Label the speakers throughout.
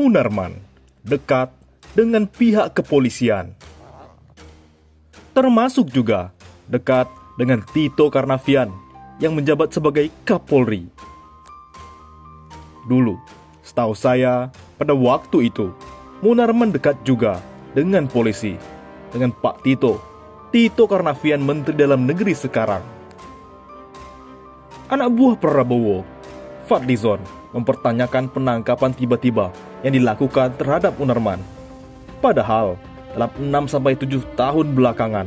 Speaker 1: Munarman dekat dengan pihak kepolisian. Termasuk juga dekat dengan Tito Karnavian yang menjabat sebagai Kapolri. Dulu, setahu saya, pada waktu itu, Munarman dekat juga dengan polisi, dengan Pak Tito, Tito Karnavian Menteri Dalam Negeri sekarang. Anak buah Prabowo, Fadlizon, mempertanyakan penangkapan tiba-tiba yang dilakukan terhadap Munarman. Padahal, dalam 6-7 tahun belakangan,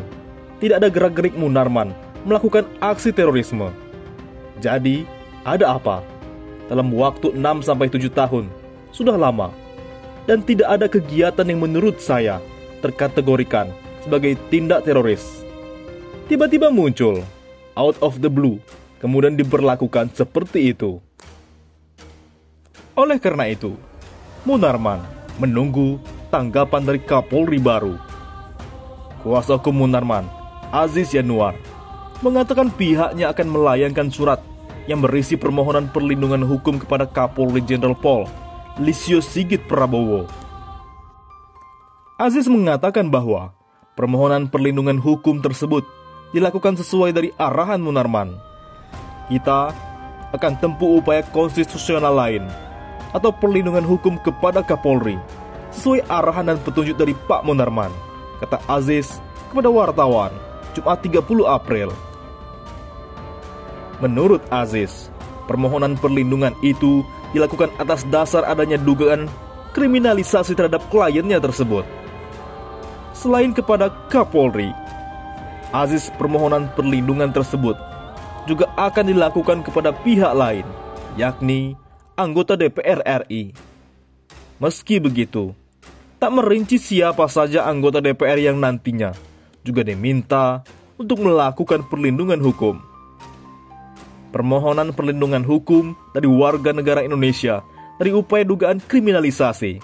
Speaker 1: tidak ada gerak-gerik Munarman melakukan aksi terorisme. Jadi, ada apa? Dalam waktu 6-7 tahun, sudah lama, dan tidak ada kegiatan yang menurut saya terkategorikan sebagai tindak teroris. Tiba-tiba muncul, out of the blue, kemudian diberlakukan seperti itu. Oleh karena itu, Munarman menunggu tanggapan dari Kapolri baru. Kuasa hukum Munarman, Aziz Yanuar, mengatakan pihaknya akan melayangkan surat yang berisi permohonan perlindungan hukum kepada Kapolri Jenderal Pol Lisio Sigit Prabowo. Aziz mengatakan bahwa permohonan perlindungan hukum tersebut dilakukan sesuai dari arahan Munarman. Kita akan tempuh upaya konstitusional lain atau perlindungan hukum kepada Kapolri sesuai arahan dan petunjuk dari Pak Munarman, kata Aziz kepada wartawan Jumat 30 April. Menurut Aziz, permohonan perlindungan itu dilakukan atas dasar adanya dugaan kriminalisasi terhadap kliennya tersebut. Selain kepada Kapolri, Aziz permohonan perlindungan tersebut juga akan dilakukan kepada pihak lain, yakni anggota DPR RI. Meski begitu, tak merinci siapa saja anggota DPR yang nantinya juga diminta untuk melakukan perlindungan hukum permohonan perlindungan hukum dari warga negara Indonesia dari upaya dugaan kriminalisasi,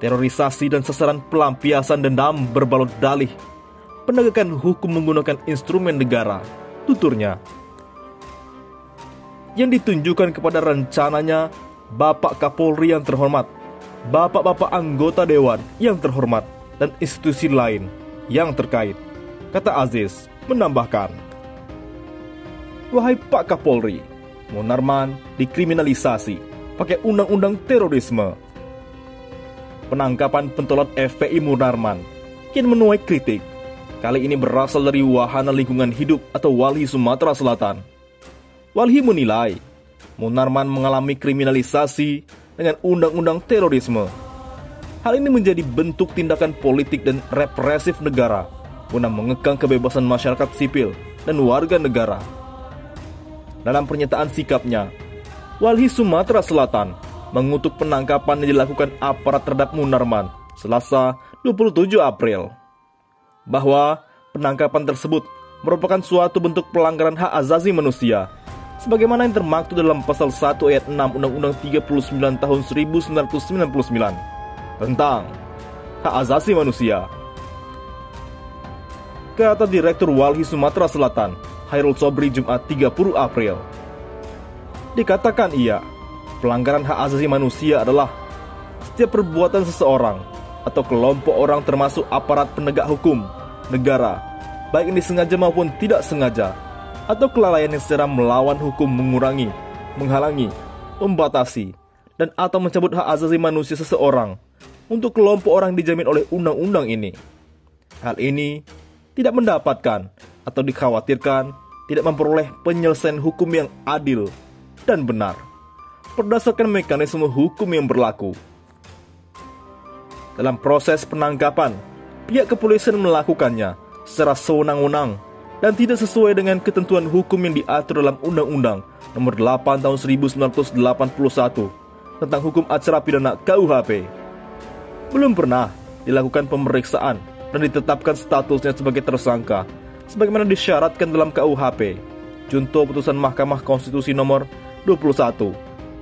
Speaker 1: terorisasi dan sasaran pelampiasan dendam berbalut dalih, penegakan hukum menggunakan instrumen negara, tuturnya. Yang ditunjukkan kepada rencananya Bapak Kapolri yang terhormat, Bapak-bapak anggota dewan yang terhormat, dan institusi lain yang terkait. Kata Aziz menambahkan, Wahai Pak Kapolri, Munarman dikriminalisasi pakai undang-undang terorisme. Penangkapan pentolot FPI Munarman kian menuai kritik. Kali ini berasal dari Wahana Lingkungan Hidup atau Walhi Sumatera Selatan. Walhi menilai Munarman mengalami kriminalisasi dengan undang-undang terorisme. Hal ini menjadi bentuk tindakan politik dan represif negara guna mengekang kebebasan masyarakat sipil dan warga negara dalam pernyataan sikapnya, Walhi Sumatera Selatan mengutuk penangkapan yang dilakukan aparat terhadap Munarman Selasa 27 April. Bahwa penangkapan tersebut merupakan suatu bentuk pelanggaran hak azazi manusia sebagaimana yang termaktub dalam pasal 1 ayat 6 Undang-Undang 39 tahun 1999 tentang hak azazi manusia. Kata Direktur Walhi Sumatera Selatan, Hairul Sobri Jumat 30 April. Dikatakan ia, pelanggaran hak asasi manusia adalah setiap perbuatan seseorang atau kelompok orang termasuk aparat penegak hukum, negara, baik ini sengaja maupun tidak sengaja, atau kelalaian yang secara melawan hukum mengurangi, menghalangi, membatasi, dan atau mencabut hak asasi manusia seseorang untuk kelompok orang dijamin oleh undang-undang ini. Hal ini tidak mendapatkan atau dikhawatirkan tidak memperoleh penyelesaian hukum yang adil dan benar berdasarkan mekanisme hukum yang berlaku. Dalam proses penangkapan, pihak kepolisian melakukannya secara sewenang-wenang dan tidak sesuai dengan ketentuan hukum yang diatur dalam Undang-Undang Nomor 8 Tahun 1981 tentang Hukum Acara Pidana KUHP. Belum pernah dilakukan pemeriksaan dan ditetapkan statusnya sebagai tersangka sebagaimana disyaratkan dalam KUHP. Junto putusan Mahkamah Konstitusi nomor 21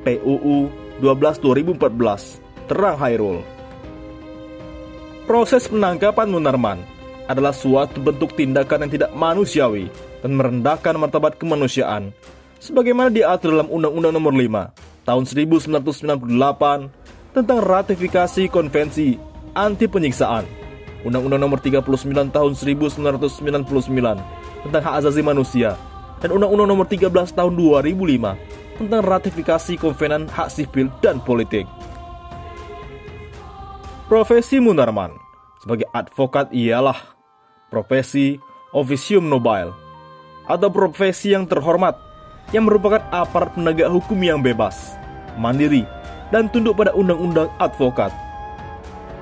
Speaker 1: PUU 12 2014 terang Hairul. Proses penangkapan Munarman adalah suatu bentuk tindakan yang tidak manusiawi dan merendahkan martabat kemanusiaan. Sebagaimana diatur dalam Undang-Undang Nomor 5 Tahun 1998 tentang ratifikasi konvensi anti penyiksaan. Undang-Undang Nomor 39 Tahun 1999 tentang hak asasi manusia dan Undang-Undang Nomor 13 Tahun 2005 tentang ratifikasi konvenan hak sipil dan politik. Profesi Munarman sebagai advokat ialah profesi officium nobile atau profesi yang terhormat yang merupakan aparat penegak hukum yang bebas, mandiri, dan tunduk pada undang-undang advokat.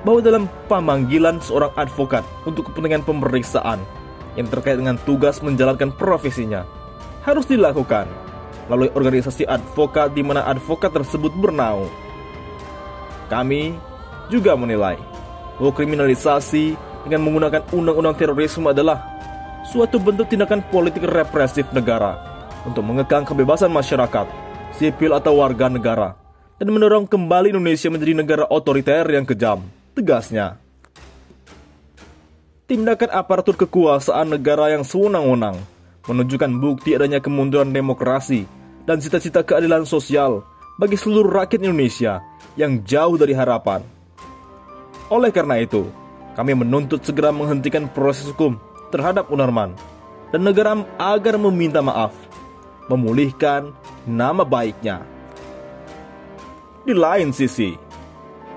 Speaker 1: Bahwa dalam pemanggilan seorang advokat untuk kepentingan pemeriksaan yang terkait dengan tugas menjalankan profesinya harus dilakukan melalui organisasi advokat di mana advokat tersebut bernaung. Kami juga menilai bahwa kriminalisasi dengan menggunakan undang-undang terorisme adalah suatu bentuk tindakan politik represif negara untuk mengekang kebebasan masyarakat, sipil atau warga negara, dan mendorong kembali Indonesia menjadi negara otoriter yang kejam, tegasnya. Tindakan aparatur kekuasaan negara yang sewenang-wenang menunjukkan bukti adanya kemunduran demokrasi dan cita-cita keadilan sosial bagi seluruh rakyat Indonesia yang jauh dari harapan. Oleh karena itu, kami menuntut segera menghentikan proses hukum terhadap Unarman dan negara agar meminta maaf, memulihkan nama baiknya. Di lain sisi,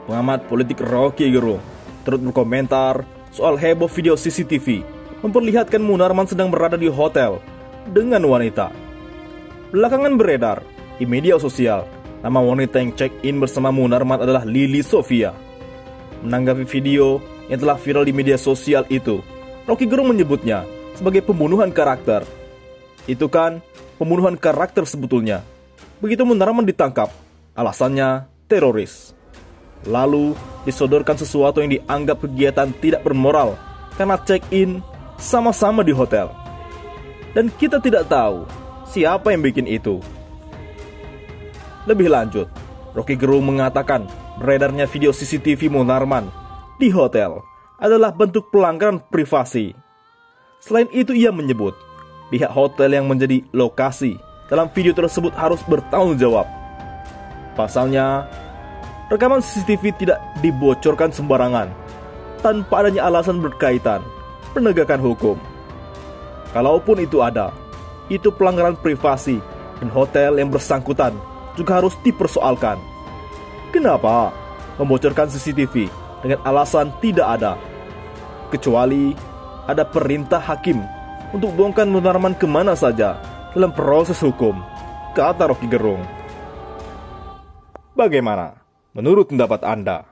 Speaker 1: pengamat politik Rocky Gerung turut berkomentar soal heboh video CCTV memperlihatkan Munarman sedang berada di hotel dengan wanita. Belakangan beredar di media sosial, nama wanita yang check-in bersama Munarman adalah Lili Sofia. Menanggapi video yang telah viral di media sosial itu, Rocky Gerung menyebutnya sebagai pembunuhan karakter. Itu kan pembunuhan karakter sebetulnya. Begitu Munarman ditangkap, alasannya teroris. Lalu disodorkan sesuatu yang dianggap kegiatan tidak bermoral karena check-in sama-sama di hotel. Dan kita tidak tahu siapa yang bikin itu. Lebih lanjut, Rocky Gerung mengatakan beredarnya video CCTV Munarman di hotel adalah bentuk pelanggaran privasi. Selain itu ia menyebut pihak hotel yang menjadi lokasi dalam video tersebut harus bertanggung jawab. Pasalnya, rekaman CCTV tidak dibocorkan sembarangan tanpa adanya alasan berkaitan penegakan hukum. Kalaupun itu ada, itu pelanggaran privasi dan hotel yang bersangkutan juga harus dipersoalkan. Kenapa membocorkan CCTV dengan alasan tidak ada? Kecuali ada perintah hakim untuk bongkar Munarman ke mana saja dalam proses hukum, kata Rocky Gerung. Bagaimana menurut pendapat Anda?